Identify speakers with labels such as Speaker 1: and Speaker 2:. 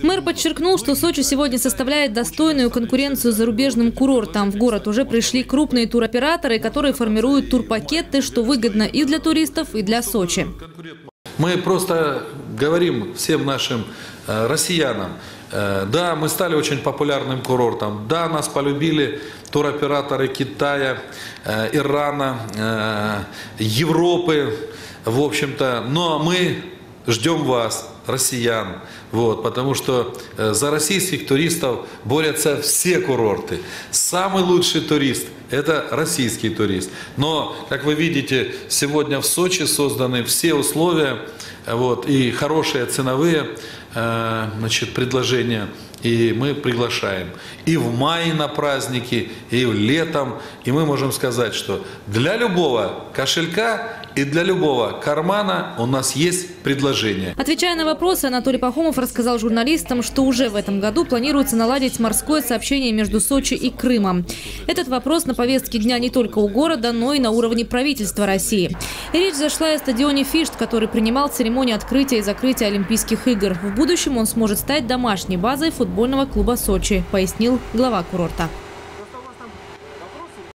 Speaker 1: Мэр подчеркнул, что Сочи сегодня составляет достойную конкуренцию зарубежным курортам. В город уже пришли крупные туроператоры, которые формируют турпакеты, что выгодно и для туристов, и для Сочи.
Speaker 2: Мы просто говорим всем нашим э, россиянам, э, да, мы стали очень популярным курортом, да, нас полюбили туроператоры Китая, э, Ирана, Европы, в общем-то, но мы ждем вас, россиян, вот, потому что э, за российских туристов борются все курорты. Самый лучший турист – это российский турист. Но, как вы видите, сегодня в Сочи созданы все условия э, вот, и хорошие ценовые э, значит, предложения. И мы приглашаем и в мае на праздники, и в летом. И мы можем сказать, что для любого кошелька и для любого кармана у нас есть предложение.
Speaker 1: Отвечая на вопросы, Анатолий Пахомов рассказал журналистам, что уже в этом году планируется наладить морское сообщение между Сочи и Крымом. Этот вопрос на повестке дня не только у города, но и на уровне правительства России. Речь зашла о стадионе «Фишт», который принимал церемонию открытия и закрытия Олимпийских игр. В будущем он сможет стать домашней базой футбольного клуба «Сочи», пояснил глава курорта.